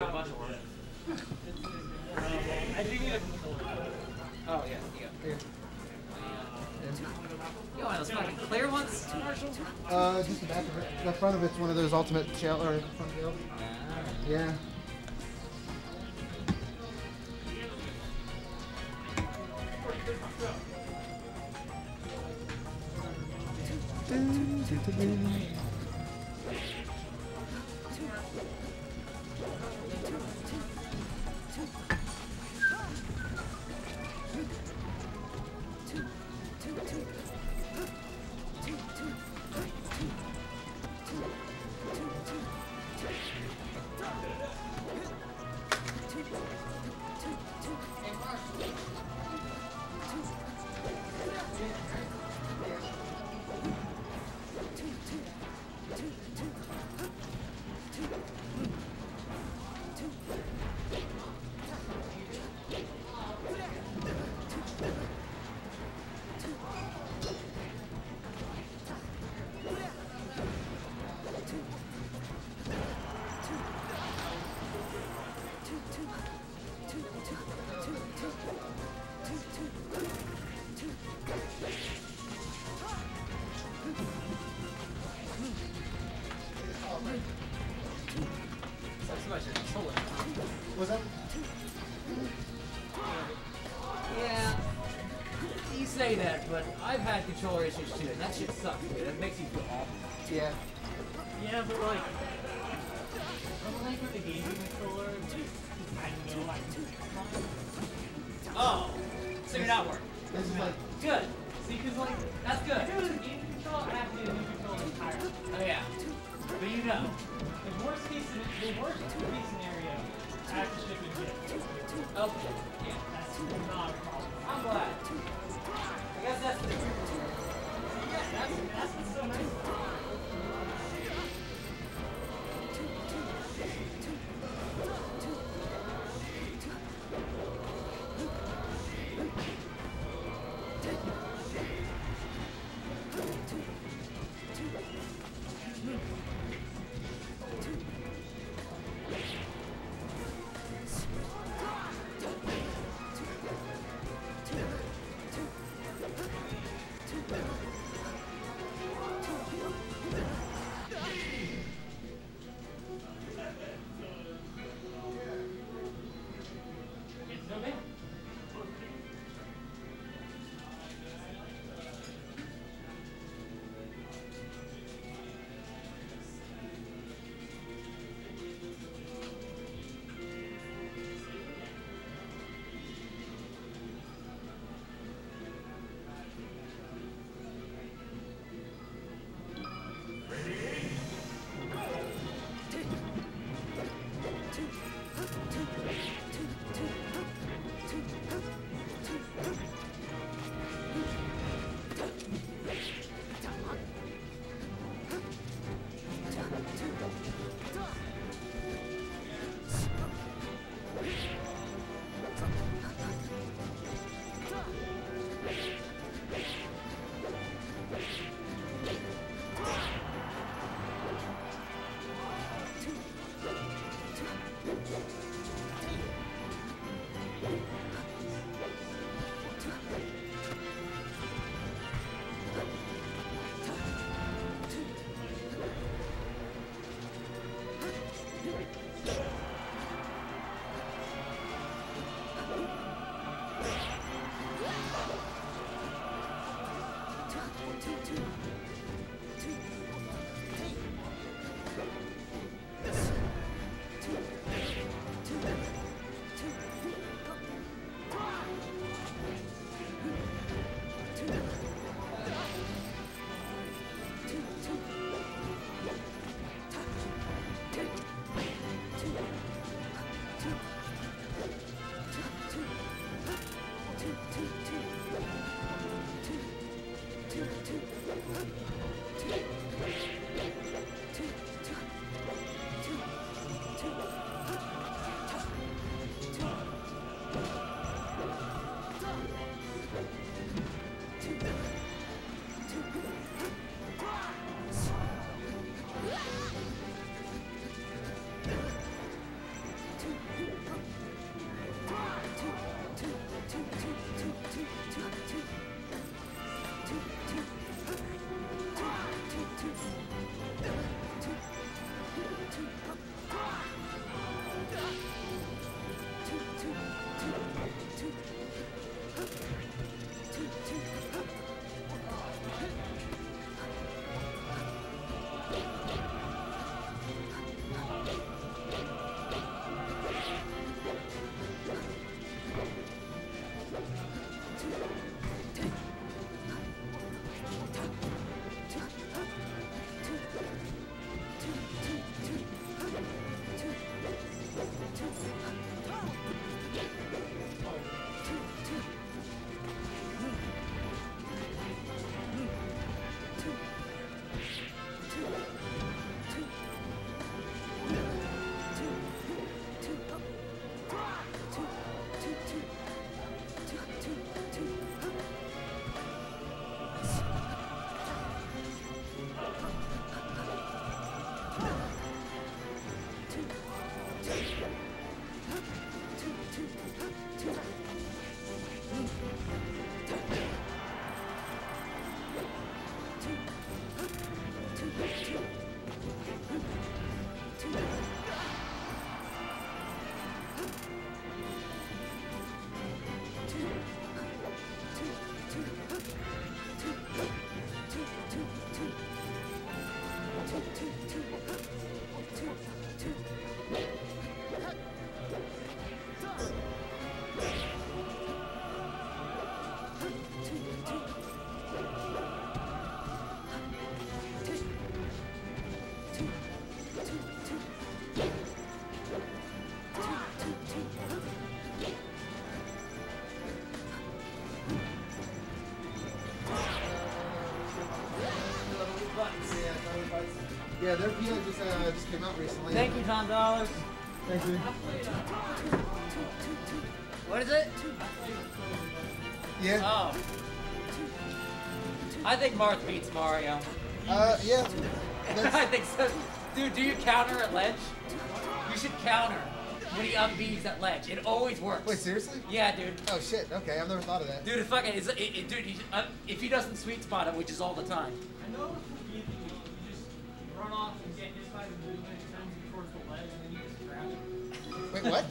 Oh, yeah. Here. You want? Uh, just the back of it. The front of it's one of those ultimate shell or front. Yeah. Sucks in controller. Yeah. You say that, but I've had controller issues too, and that shit sucks, dude. It makes you feel awful. Yeah. Yeah, but like, I'm like with the gaming controller, I know I Oh, so you're not working. This is like Good. See, cause like that's If it good. was a gaming controller, I have to get a new controller entirely. Oh yeah. But you know. The worst case, scen- the worst case scenario, ship and get. Okay. Yeah. That's not a problem. I'm glad. I guess that's the. Yeah, that's that's so nice. to Yeah, their PI just uh, just came out recently. Thank you, Tom Dollars. Thank you. What is it? Yeah. Oh. I think Marth beats Mario. Uh, yeah. I think so. Dude, do you counter at ledge? You should counter when he unbeats at ledge. It always works. wait, seriously? Yeah, dude. Oh shit. Okay, I've never thought of that. Dude, it fucking is. It, it, dude, he, uh, if he doesn't sweet spot him, which is all the time. I know run off and get hit by the movement, it sends you towards the ledge, and then you just grab it. Wait, what?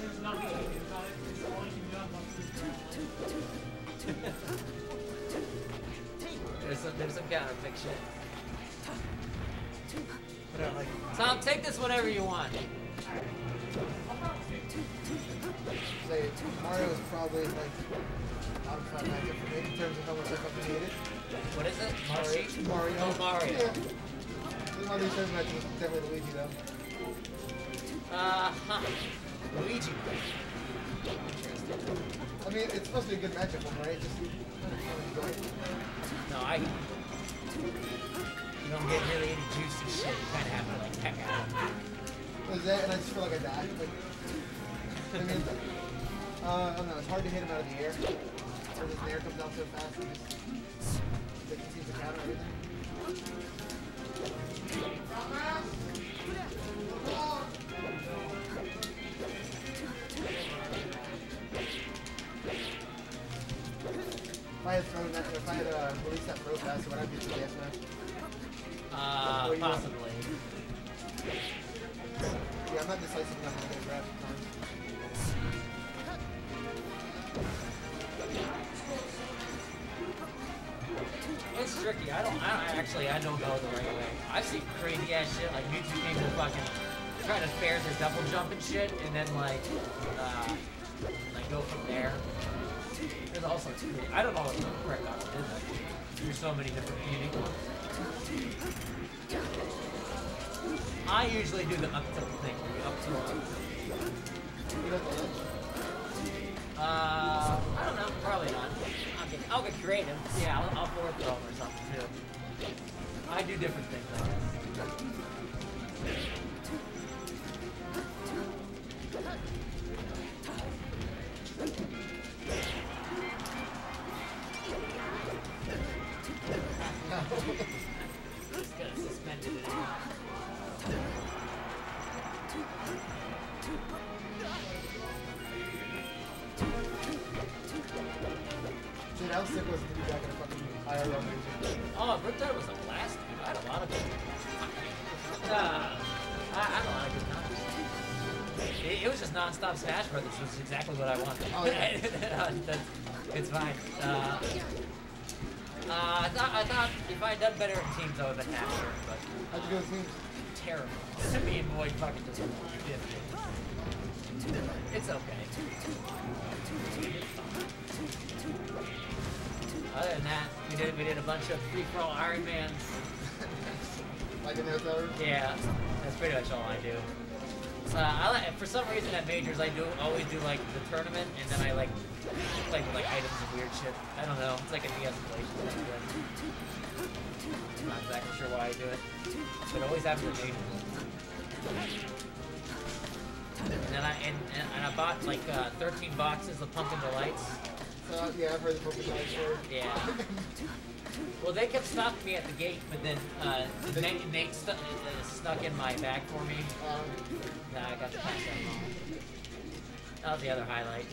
There's nothing you can do about it. It's all you can do unless you. There's some, there's some counter fiction. Like, Tom, take this whenever you want. Say Mario is probably like out of five matchup for me in terms of how much I fucking hate it. What is it? Mario? Mario. Oh, Mario. Yeah. This one of these certain matches is definitely Luigi though. Uh huh. Luigi. I mean, it's supposed to be a good matchup, for him, right? Just, I don't enjoy it. No, I. You don't get really any juicy shit. You kind of have to like peck out. There's that, and I just feel like I died. Like, I mean, uh, I don't know. It's hard to hit him out of the air. Or this air comes out so fast. And just, they can seem to counter everything. If I had thrown that, if I had uh, released that throw faster, would I be the yes match? Uh, What do you want? possibly. Yeah, I'm not decisive enough to get a grab tricky. I don't. I don't actually. I don't go the right way. I've seen crazy ass shit like YouTube people fucking try to fair their double jump and shit, and then like, uh, like go from there. There's also two. I don't know what the correct option is. There's so many different unique ones. I usually do the up tilt thing. Up tilt. You don't. Uh, I don't know. Probably not. I'll get, creative. Yeah, I'll, I'll forward throw 'em or something too. I do different things, I guess. Just gonna. Dude, how sick was it to be back in a fucking IRL major? Oh, Riptide was a blast. dude. I had a lot of good Uh, I, I had a lot of good times. It, it was just non-stop Smash Brothers, which is exactly what I wanted. Oh, yeah. It's fine. Uh, uh, I thought I thought if I had done better in teams, I would have been happier, but How'd you go with teams? terrible. Me and Boyd fucking just did it. It's okay. Other than that, we did we did a bunch of free for all Iron Mans. Like in the hotel? Yeah, that's pretty much all I do. Uh, I like, for some reason at majors I do always do like the tournament and then I like play with like items and weird shit. I don't know. It's like a de-escalation thing. but I'm not exactly sure why I do it. But always at majors. And then I and, and, and I bought like uh, 13 boxes of Pumpkin Delights. So, yeah, I've heard the Pokemon story. Yeah. Well, they kept stopping me at the gate, but then uh, Nate, Nate stu- uh, snuck in my bag for me. Um, Nah, I got to pass that. That was the other highlight.